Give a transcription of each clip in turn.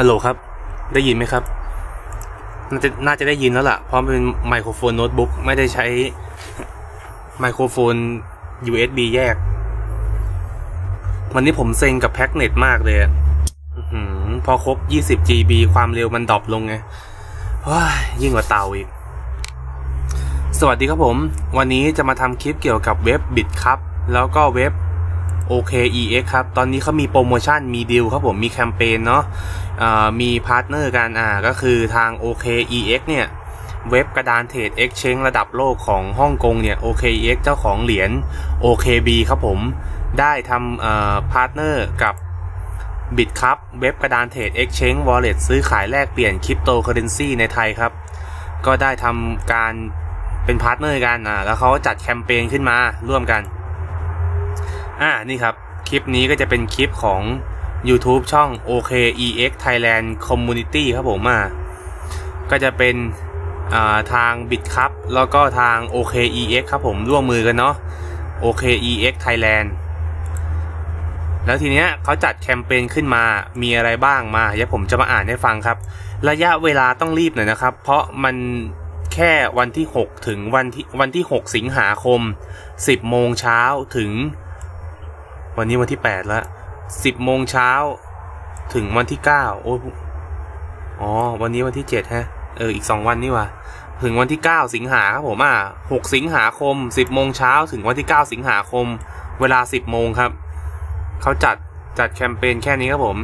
ฮัลโหลครับ ได้ยินไหมครับ น่าจะน่าจะได้ยินแล้วล่ะ เพราะเป็นไมโครโฟนโน้ตบุ๊กไม่ได้ใช้ไมโครโฟน USB แยก วันนี้ผมเซ็งกับแพ็กเน็ตมากเลยอพอครบ 20 GB ความเร็วมันดรอปลงไงช้ายิ่งกว่าเต่าอีก สวัสดีครับผม วันนี้จะมาทำคลิปเกี่ยวกับเว็บ Bitkub แล้วก็เว็บ OKEX ครับ ตอนนี้เขามีโปรโมชั่น มีดีลครับผม มีแคมเปญเนาะมีพาร์ทเนอร์กันอ่าก็คือทาง OKEX เนี่ย เว็บกระดานเทรด Exchange ระดับโลกของฮ่องกงเนี่ย OKEX เจ้าของเหรียญ OKB ครับผม ได้ทำอ่าพาร์ทเนอร์กับ Bitkub เว็บกระดานเทรด Exchange Wallet ซื้อขายแลกเปลี่ยนคริปโตเคอเรนซีในไทยครับ ก็ได้ทำการเป็นพาร์ทเนอร์กันอ่าแล้วเขาจัดแคมเปญขึ้นมาร่วมกัน อ่านี่ครับ คลิปนี้ก็จะเป็นคลิปของ YouTube ช่อง OKEX Thailand Community ครับผมอ่าก็จะเป็นาทาง b i t ครับแล้วก็ทาง OKEX ครับผมร่วมมือกันเนาะ OKEX Thailand แล้วทีเนี้ยเขาจัดแคมเปญขึ้นมา มีอะไรบ้างมา เดี๋ยวผมจะมาอ่านให้ฟังครับ ระยะเวลาต้องรีบหน่อยนะครับ เพราะมันแค่วันที่ 6 ถึงวันที่วันที่ 6 สิงหาคม 10 โมงเช้าถึง วันนี้วันที่8แล้ว10โมงเช้าถึงวันที่9โอ้อ๋อ วันนี้วันที่7ฮะ เออ อีก2วันนี่วะถึงวันที่9สิงหาครับผมอะ6สิงหาคม10โมงเช้าถึงวันที่9สิงหาคม เวลา10โมงครับ เขาจัดจัดแคมเปญแค่นี้ครับผม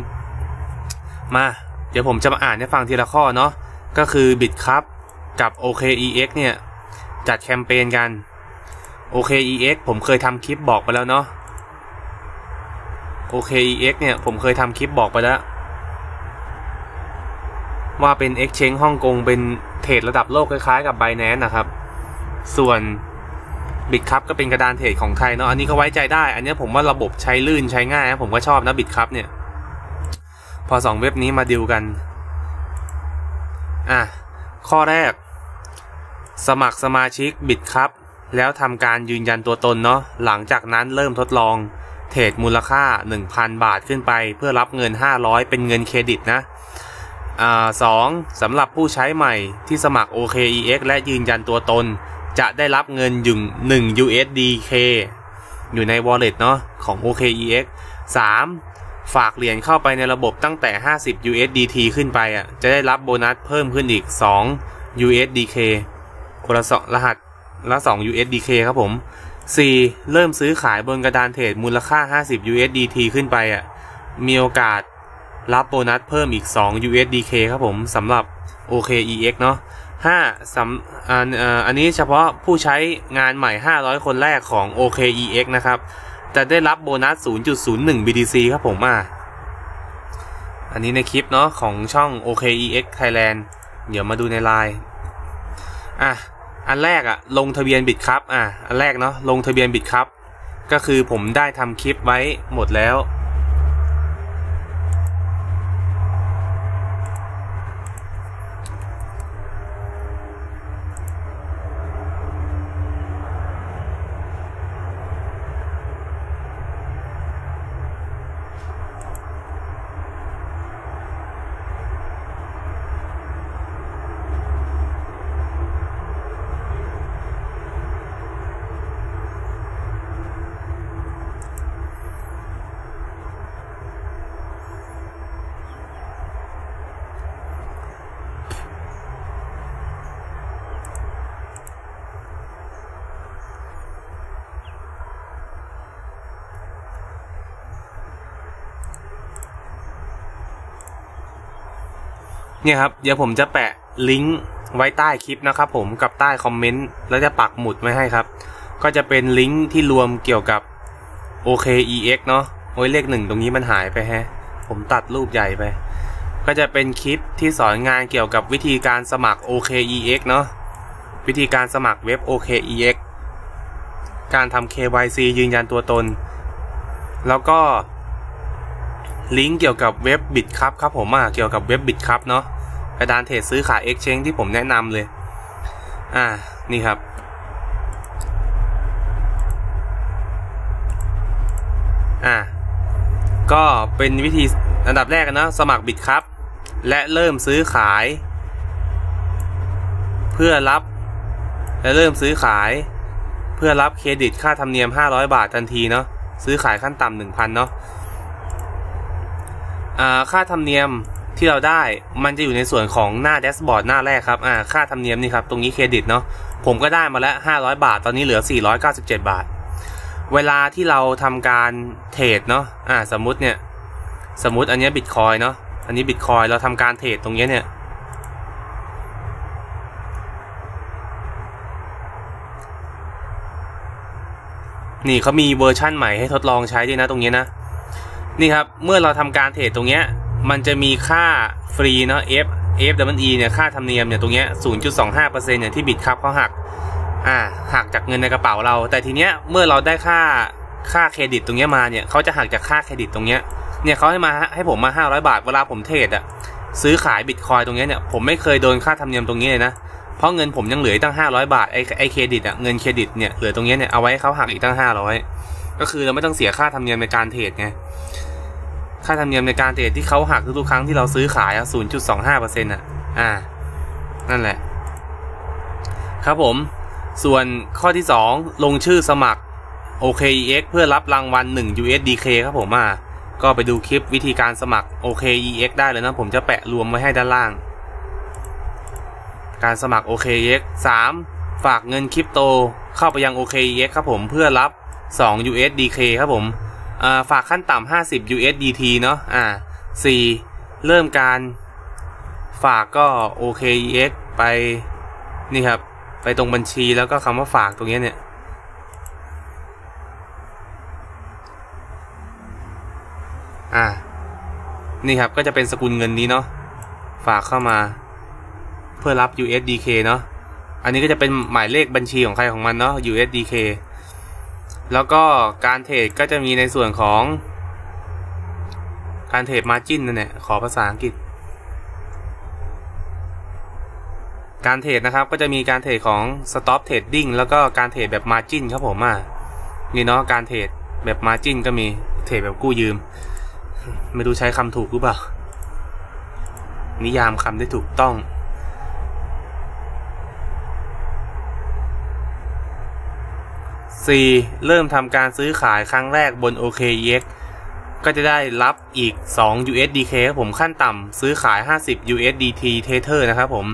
มา เดี๋ยวผมจะมาอ่านให้ฟังทีละข้อเนาะ ก็คือบิตครับกับ OKEX เนี่ย จัดแคมเปญกัน OKEX ผมเคยทำคลิปบอกไปแล้วเนาะ OKEX เนี่ย ผมเคยทำคลิปบอกไปแล้ว ว่าเป็น Exchange ฮ่องกงเป็นเทรดระดับโลกคล้ายๆกับ Binance นะครับ ส่วนบิตครับก็เป็นกระดานเทรดของไทยเนาะอันนี้ก็ไว้ใจได้ อันนี้ผมว่าระบบใช้ลื่นใช้ง่ายนะผมก็ชอบนะบิตครับเนี่ย พอสองเว็บนี้มาดิวกัน อะ ข้อแรก สมัครสมาชิกบิตครับแล้วทำการยืนยันตัวตนเนาะหลังจากนั้นเริ่มทดลอง เทรดมูลค่า 1,000 บาทขึ้นไป เพื่อรับเงิน 500 เป็นเงินเครดิตนะสองสำหรับผู้ใช้ใหม่ที่สมัคร OKEX และยืนยันตัวตน จะได้รับเงินยู่1 USDK อยู่ใน wallet เนาะของ OKEX 3. ฝากเหรียญเข้าไปในระบบตั้งแต่ 50 USDT ขึ้นไปอะจะได้รับโบนัสเพิ่มขึ้นอีก 2 USDK คนละสองรหัสละ 2 USDK ครับผม 4. เริ่มซื้อขายบนกระดานเทรดมูลค่า 50 USDT ขึ้นไปอะ มีโอกาสรับโบนัสเพิ่มอีก 2 USDK ครับผมสำหรับ OKEX เนาะ 5. สำอันอันนี้เฉพาะผู้ใช้งานใหม่ 500 คนแรกของ OKEX นะครับ จะได้รับโบนัส 0.01 BTC ครับผมอะอันนี้ในคลิปเนาะของช่อง OKEX Thailand เดี๋ยวมาดูในไลน์อะ อันแรกอะลงทะเบียนบิดครับอะอันแรกเนาะลงทะเบียนบิดครับ ก็คือผมได้ทำคลิปไว้หมดแล้ว เนี่ยครับเดี๋ยวผมจะแปะลิงก์ไว้ใต้คลิปนะครับผมกับใต้คอมเมนต์แล้วจะปักหมุดไว้ให้ครับ ก็จะเป็นลิงก์ที่รวมเกี่ยวกับ OKEX เนาะโอ้ยเลขหนึ่งตรงนี้มันหายไปฮะ ผมตัดรูปใหญ่ไป ก็จะเป็นคลิปที่สอนงานเกี่ยวกับวิธีการสมัคร OKEX เนาะวิธีการสมัครเว็บ OKEX การทำ KYC ยืนยันตัวตน แล้วก็ ลิงก์เกี่ยวกับเว็บบิตครับครับผมอะเกี่ยวกับเว็บบิตครับเนาะกระดานเทรดซื้อขาย Exchange ที่ผมแนะนำเลย อ่า นี่ครับ อ่า ก็เป็นวิธีอันดับแรกนะ สมัครบิตครับ และเริ่มซื้อขาย เพื่อรับ และเริ่มซื้อขาย เพื่อรับเครดิตค่าธรรมเนียม 500 บาททันทีเนาะ ซื้อขายขั้นต่ำ1,000 เนาะ ค่าธรรมเนียมที่เราได้มันจะอยู่ในส่วนของหน้าแดชบอร์ดหน้าแรกครับอ่าค่าธรรมเนียมนี่ครับตรงนี้เครดิตเนาะผมก็ได้มาแล้ว 500 บาท ตอนนี้เหลือ 497 บาท เวลาที่เราทำการเทรดเนาะอ่าสมมุติเนี่ยสมมุติอันนี้บิตคอยเนาะอันนี้บิตคอยเราทำการเทรดตรงนี้เนี่ยนี่เขามีเวอร์ชั่นใหม่ให้ทดลองใช้ด้วยนะตรงนี้นะ นี่ครับ เมื่อเราทำการเทรดตรงเนี้ย มันจะมีค่า fee เนาะ F E E เนี่ย ค่าธรรมเนียมเนี่ย ตรงเนี้ย0.25%เนี่ยที่ Bitkub เขาหัก อ่า หักจากเงินในกระเป๋าเรา แต่ทีเนี้ย เมื่อเราได้ค่า ค่าเครดิตตรงเนี้ยมาเนี่ย เขาจะหักจากค่าเครดิตตรงเนี้ย เนี่ยเขาให้มา ให้ผมมา 500 บาท เวลาผมเทรดอะซื้อขายบิตคอยตรงเนี้ยเนี่ย ผมไม่เคยโดนค่าธรรมเนียมตรงนี้เลยนะ เพราะเงินผมยังเหลือตั้ง 500 บาท ไอ้ไอ้เครดิตอะเงินเครดิตเนี่ย เหลือตรงเนี้ยเนี่ย เอาไว้เขาหักอีกตั้ง 500 ก็คือเราไม่ต้องเสียค่าธรรมเนียมในการเทรดไง ค่าธรรมเนียมในการเทรดที่เขาหักทุกครั้งที่เราซื้อขายอะ0.25%อะ อ่า นั่นแหละ ครับผม ส่วนข้อที่2ลงชื่อสมัคร OKEX เพื่อรับรางวัล 1 USDK ครับผมอ่าก็ไปดูคลิปวิธีการสมัคร OKEX ได้เลยนะ ผมจะแปะรวมไว้ให้ด้านล่าง การสมัคร OKEX 3 ฝากเงินคริปโตเข้าไปยัง OKEX ครับผมเพื่อรับ 2 USDK ครับผมฝากขั้นต่ำ50 USDT เนาะอ่า4เริ่มการฝากก็ OKEX ไปนี่ครับ ไปตรงบัญชีแล้วก็คำว่าฝากตรงนี้เนี่ยอ่านี่ครับก็จะเป็นสกุลเงินนี้เนาะฝากเข้ามาเพื่อรับ USDK เนาะอันนี้ก็จะเป็นหมายเลขบัญชีของใครของมันเนาะ USDK แล้วก็การเทรดก็จะมีในส่วนของ การเทรดมาจินนั่นแหละขอภาษาอังกฤษ การเทรดนะครับก็จะมีการเทรดของ stop trading แล้วก็การเทรดแบบมาจินครับผมอะนี่เนาะการเทรดแบบมาจินก็มีเทรดแบบกู้ยืม ไม่รู้ใช้คำถูกหรือเปล่านิยามคำได้ถูกต้อง 4. เริ่มทำการซื้อขายครั้งแรกบน OKEX ก็จะได้รับอีก 2 USDK ครับผมขั้นต่ำซื้อขาย 50 USDT Tether นะครับผม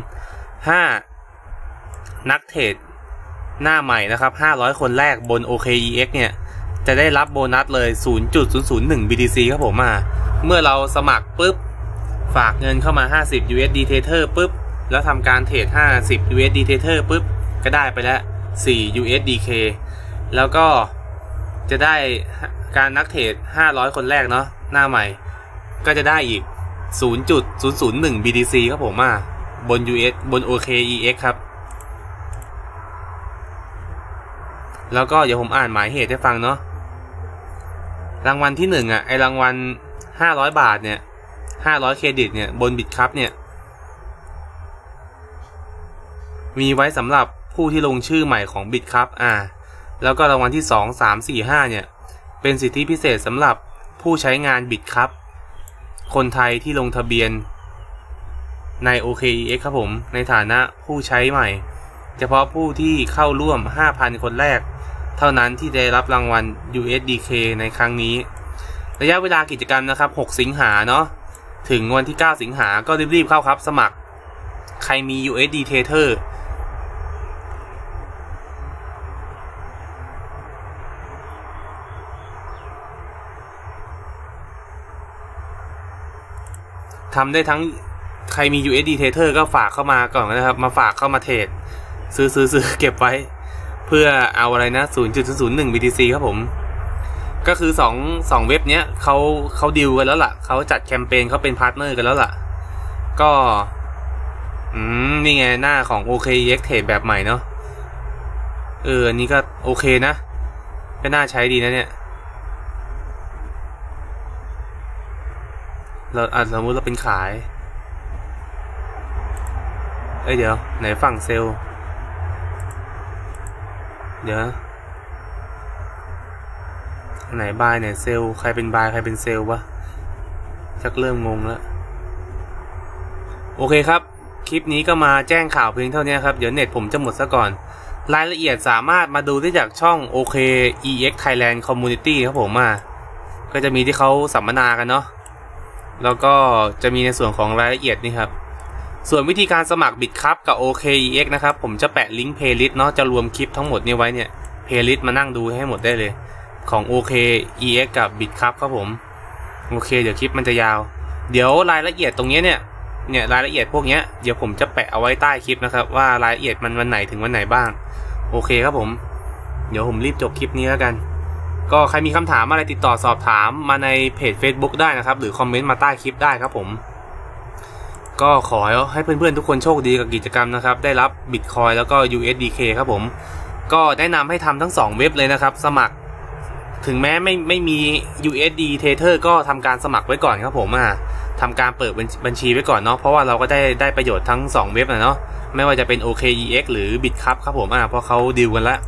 5. นักเทรดหน้าใหม่นะครับ 500 คนแรกบน OKEX เนี่ย จะได้รับโบนัสเลย 0.001 BTC ครับผมอะเมื่อเราสมัครปุ๊บ ฝากเงินเข้ามา 50 USD Tether ปุ๊บ แล้วทำการเทรด 50 USD Tether ปุ๊บ ก็ได้ไปแล้ว 4 USDK แล้วก็จะได้การนักเทรด500 คนแรกเนาะหน้าใหม่ ก็จะได้อีก 0.001 BTC ครับผมอะบน US บน OKEX ครับ แล้วก็เดี๋ยวผมอ่านหมายเหตุให้ฟังเนาะรางวัลที่หนึ่งอะไอรางวัล 500 บาทเนี่ย 500 เครดิตเนี่ย บนบิตครับเนี่ย มีไว้สำหรับผู้ที่ลงชื่อใหม่ของบิตครับอ่า แล้วก็รางวัลที่ 2 3 4 5 เนี่ย เป็นสิทธิพิเศษสำหรับผู้ใช้งานบิตครับ คนไทยที่ลงทะเบียนใน OKEX ครับผม ในฐานะผู้ใช้ใหม่ เฉพาะผู้ที่เข้าร่วม 5,000 คนแรก เท่านั้นที่ได้รับรางวัล USDK ในครั้งนี้ ระยะเวลากิจกรรมนะครับ 6 สิงหาเนาะถึงวันที่ 9 สิงหาก็รีบๆเข้าครับ สมัคร ใครมี USD Tether ทำได้ทั้งใครมี USD Tether ก็ฝากเข้ามาก่อนนะครับ มาฝากเข้ามาเทรดซื้อซื้อซื้อเก็บไว้ เพื่อเอาอะไรนะ 0.001 BTC ครับผม ก็คือสองสองเว็บเนี้ยเขาเขาดีลกันแล้วล่ะเขาจัดแคมเปญเขาเป็นพาร์ทเนอร์กันแล้วล่ะ ก็ อืม นี่ไงหน้าของ OKEX Trade แบบใหม่เนาะเอออันนี้ก็โอเคนะก็น่าใช้ดีนะเนี่ย เราอาจสมมติเราเป็นขาย เอ้ยเดี๋ยว ไหนฝั่งเซลเดี๋ยวไหนบายไหนเซลใครเป็นบายใครเป็นเซลวะชักเริ่มงงแล้ว โอเคครับ คลิปนี้ก็มาแจ้งข่าวเพียงเท่านี้ครับ เดี๋ยวเน็ตผมจะหมดซะก่อน รายละเอียดสามารถมาดูได้จากช่อง OK EX Thailand Community ครับผมอะก็จะมีที่เขาสัมมนากันเนาะ แล้วก็จะมีในส่วนของรายละเอียดนี่ครับส่วนวิธีการสมัครบิตครับกับ OK EX นะครับ ผมจะแปะลิงก์เพลย์ลิสต์เนาะจะรวมคลิปทั้งหมดนี้ไว้เนี่ยเพลย์ลิสต์มานั่งดูให้หมดได้เลยของ OK EX กับบิตครับครับผมโอเค เดี๋ยวคลิปมันจะยาว เดี๋ยวรายละเอียดตรงนี้เนี่ยเนี่ยรายละเอียดพวกเนี้ยเดี๋ยวผมจะแปะเอาไว้ใต้คลิปนะครับ ว่ารายละเอียดมันวันไหนถึงวันไหนบ้าง โอเคครับผม เดี๋ยวผมรีบจบคลิปนี้แล้วกัน ก็ใครมีคำถามอะไรติดต่อสอบถามมาในเพจ Facebook ได้นะครับ หรือคอมเมนต์มาใต้คลิปได้ครับผม ก็ขอให้เพื่อนๆทุกคนโชคดีกับกิจกรรมนะครับ ได้รับบิตคอยแล้วก็ USDK ครับผม ก็แนะนำให้ทำทั้ง 2 เว็บเลยนะครับ สมัคร ถึงแม้ไม่ไม่มี USD Tether ก็ทำการสมัครไว้ก่อนครับผมอะทำการเปิดบัญชีไว้ก่อนเนาะเพราะว่าเราก็ได้ได้ประโยชน์ทั้ง 2 เว็บนะเนาะไม่ว่าจะเป็น OKEX หรือ Bitkub ครับผมอะเพราะเขาดีลกันแล้ว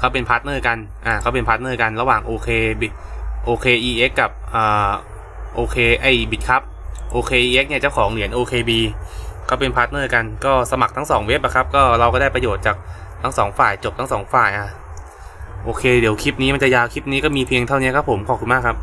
เขาเป็นพาร์ทเนอร์กัน อ่าเขาเป็นพาร์ทเนอร์กันระหว่าง OK Bit OKEX กับอ่าโอเคไอ้ Bitkub โอเคเนี่ยเจ้าของเหรียญ OKB เขาเป็นพาร์ทเนอร์กันก็สมัครทั้ง2เว็บอะครับ ก็เราก็ได้ประโยชน์จากทั้ง2ฝ่ายจบทั้ง2ฝ่ายอะโอเคเดี๋ยวคลิปนี้มันจะยาวคลิปนี้ก็มีเพียงเท่านี้ครับผมขอบคุณมากครับ